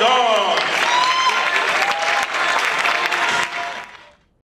God.